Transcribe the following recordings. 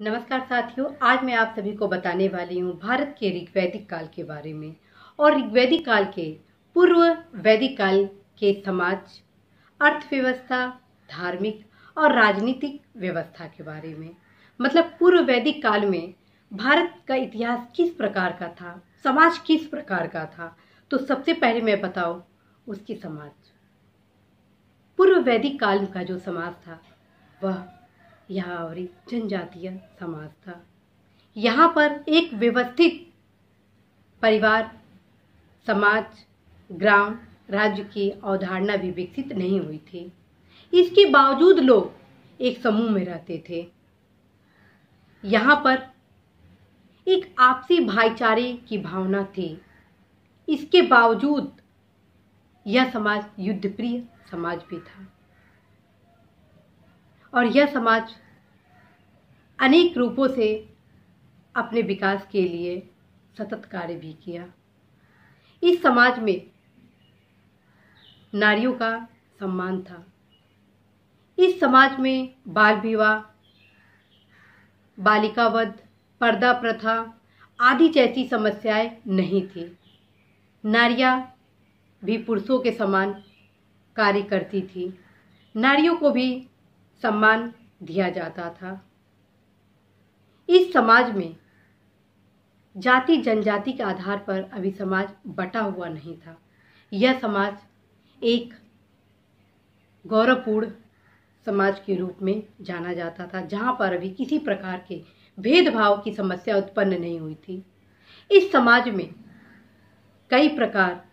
नमस्कार साथियों, आज मैं आप सभी को बताने वाली हूँ भारत के ऋग्वैदिक काल के बारे में। और ऋग्वैदिक काल के पूर्व वैदिक काल के समाज, अर्थव्यवस्था, धार्मिक और राजनीतिक व्यवस्था के बारे में। मतलब पूर्व वैदिक काल में भारत का इतिहास किस प्रकार का था, समाज किस प्रकार का था तो सबसे पहले मैं बताऊँ उसकी समाज। पूर्व वैदिक काल का जो समाज था, वह यावरी जनजातीय समाज था। यहाँ पर एक व्यवस्थित परिवार, समाज, ग्राम, राज्य की अवधारणा भी विकसित नहीं हुई थी। इसके बावजूद लोग एक समूह में रहते थे। यहाँ पर एक आपसी भाईचारे की भावना थी। इसके बावजूद यह समाज युद्धप्रिय समाज भी था। और यह समाज अनेक रूपों से अपने विकास के लिए सतत कार्य भी किया। इस समाज में नारियों का सम्मान था। इस समाज में बाल विवाह बालिका वध पर्दा प्रथा आदि जैसी समस्याएँ नहीं थी। नारियाँ भी पुरुषों के समान कार्य करती थी। नारियों को भी सम्मान दिया जाता था। इस समाज में जाति जनजाति के आधार पर अभी समाज बटा हुआ नहीं था। यह समाज एक गौरवपूर्ण समाज के रूप में जाना जाता था, जहाँ पर अभी किसी प्रकार के भेदभाव की समस्या उत्पन्न नहीं हुई थी। इस समाज में कई प्रकार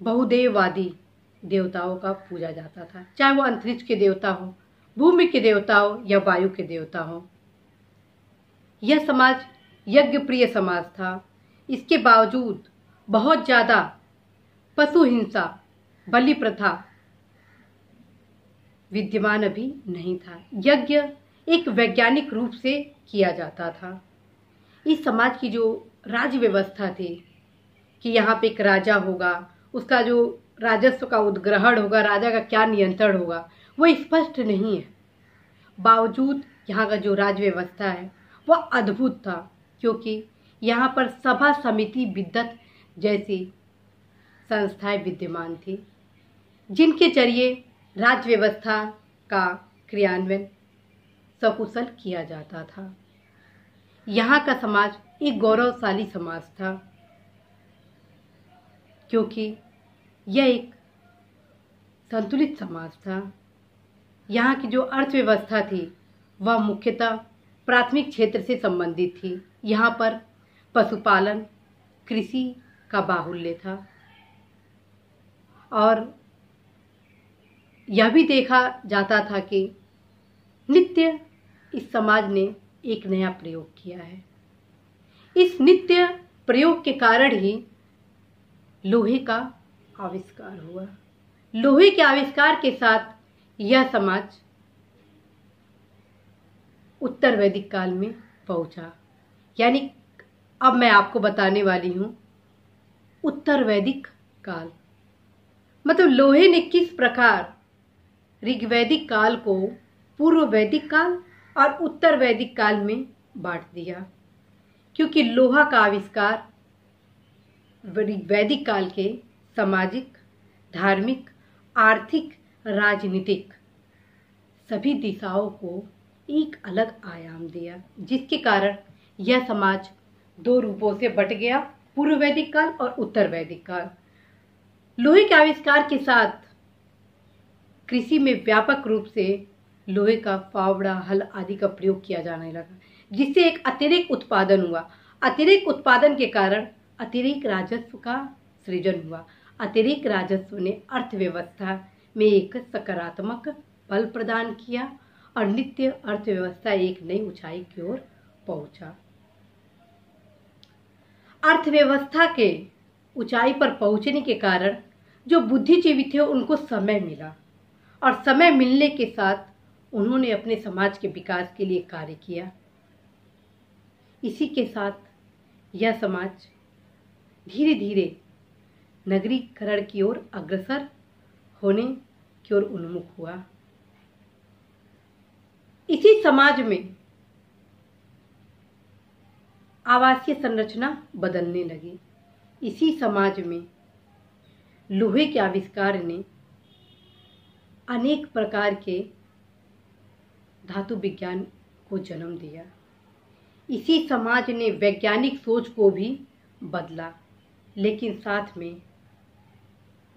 बहुदेववादी देवताओं का पूजा जाता था। चाहे वो अंतरिक्ष के देवता हो, भूमि के देवता हो या वायु के देवता हो। यह समाज यज्ञ प्रिय समाज था। इसके बावजूद बहुत ज़्यादा पशु हिंसा, बलि प्रथा विद्यमान अभी नहीं था। यज्ञ एक वैज्ञानिक रूप से किया जाता था। इस समाज की जो राज्य व्यवस्था थी कि यहाँ पे एक राजा होगा, उसका जो राजस्व का उद्ग्रहण होगा, राजा का क्या नियंत्रण होगा, वो स्पष्ट नहीं है। बावजूद यहाँ का जो राज्य व्यवस्था है वह अद्भुत था, क्योंकि यहाँ पर सभा समिति विद्वत जैसी संस्थाएँ विद्यमान थी, जिनके ज़रिए राज्य व्यवस्था का क्रियान्वयन सकुशल किया जाता था। यहाँ का समाज एक गौरवशाली समाज था, क्योंकि यह एक संतुलित समाज था। यहाँ की जो अर्थव्यवस्था थी, वह मुख्यतः प्राथमिक क्षेत्र से संबंधित थी। यहाँ पर पशुपालन, कृषि का बाहुल्य था। और यह भी देखा जाता था कि नित्य इस समाज ने एक नया प्रयोग किया है। इस नित्य प्रयोग के कारण ही लोहे का आविष्कार हुआ। लोहे के आविष्कार के साथ यह समाज उत्तर वैदिक काल में पहुँचा। यानी अब मैं आपको बताने वाली हूँ, उत्तर वैदिक काल। मतलब लोहे ने किस प्रकार ऋग्वैदिक काल को पूर्व वैदिक काल और उत्तर वैदिक काल में बांट दिया। क्योंकि लोहा का आविष्कार वैदिक काल के सामाजिक, धार्मिक, आर्थिक, राजनीतिक, सभी दिशाओं को एक अलग आयाम दिया, जिसके कारण यह समाज दो रूपों से बट गया, पूर्व वैदिक काल और उत्तर वैदिक काल। लोहे के आविष्कार के साथ कृषि में व्यापक रूप से लोहे का फावड़ा, हल आदि का प्रयोग किया जाने लगा, जिससे एक अतिरिक्त उत्पादन हुआ। अतिरिक्त उत्पादन के कारण अतिरिक्त राजस्व का सृजन हुआ। अतिरिक्त राजस्व ने अर्थव्यवस्था में एक सकारात्मक बल प्रदान किया और नित्य अर्थव्यवस्था एक नई ऊंचाई की ओर पहुँचा। अर्थव्यवस्था के ऊंचाई पर पहुँचने के कारण जो बुद्धिजीवी थे, उनको समय मिला और समय मिलने के साथ उन्होंने अपने समाज के विकास के लिए कार्य किया। इसी के साथ यह समाज धीरे धीरे नगरीकरण की ओर अग्रसर होने की ओर उन्मुख हुआ। इसी समाज में आवासीय संरचना बदलने लगी। इसी समाज में लोहे के आविष्कार ने अनेक प्रकार के धातु विज्ञान को जन्म दिया। इसी समाज ने वैज्ञानिक सोच को भी बदला, लेकिन साथ में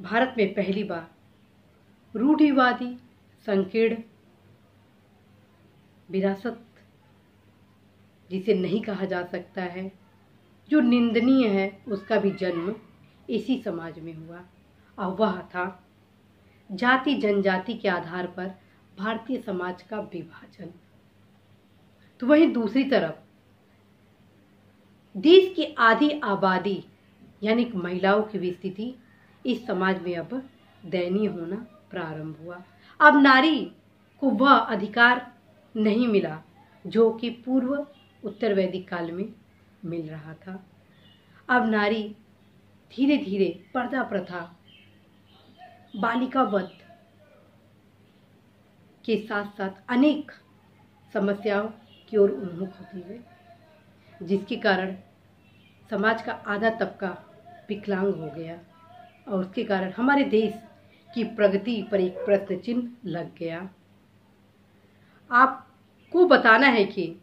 भारत में पहली बार। रूढ़िवादी संकीर्ण विरासत, जिसे नहीं कहा जा सकता है, जो निंदनीय है, उसका भी जन्म इसी समाज में हुआ। और वह था जाति जनजाति के आधार पर भारतीय समाज का विभाजन। तो वहीं दूसरी तरफ़, देश की आधी आबादी, यानी महिलाओं की भी स्थिति इस समाज में अब दयनीय होना प्रारंभ हुआ। अब नारी को वह अधिकार नहीं मिला जो कि पूर्व उत्तर वैदिक काल में मिल रहा था। अब नारी धीरे धीरे पर्दा प्रथा बालिका वध के साथ साथ अनेक समस्याओं की ओर उन्मुख होती है, जिसके कारण समाज का आधा तबका विकलांग हो गया। और उसके कारण हमारे देश की प्रगति पर एक प्रश्न चिन्ह लग गया। आपको बताना है कि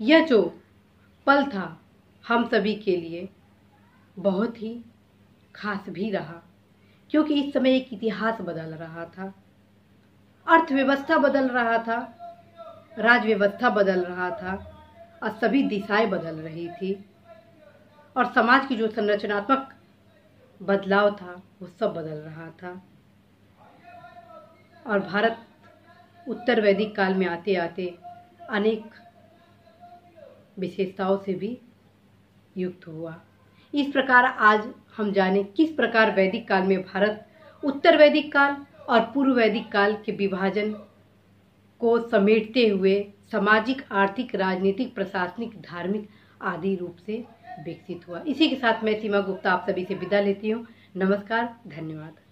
यह जो पल था हम सभी के लिए बहुत ही खास भी रहा, क्योंकि इस समय एक इतिहास बदल रहा था, अर्थव्यवस्था बदल रहा था राज व्यवस्था बदल रहा था, और सभी दिशाएँ बदल रही थी, और समाज की जो संरचनात्मक बदलाव था, वो सब बदल रहा था। और भारत उत्तर वैदिक काल में आते आते अनेक विशेषताओं से भी युक्त हुआ। इस प्रकार आज हम जाने किस प्रकार वैदिक काल में भारत उत्तर वैदिक काल और पूर्व वैदिक काल के विभाजन को समेटते हुए सामाजिक, आर्थिक, राजनीतिक, प्रशासनिक, धार्मिक आदि रूप से विकसित हुआ। इसी के साथ मैं सीमा गुप्ता आप सभी से विदा लेती हूँ। नमस्कार, धन्यवाद।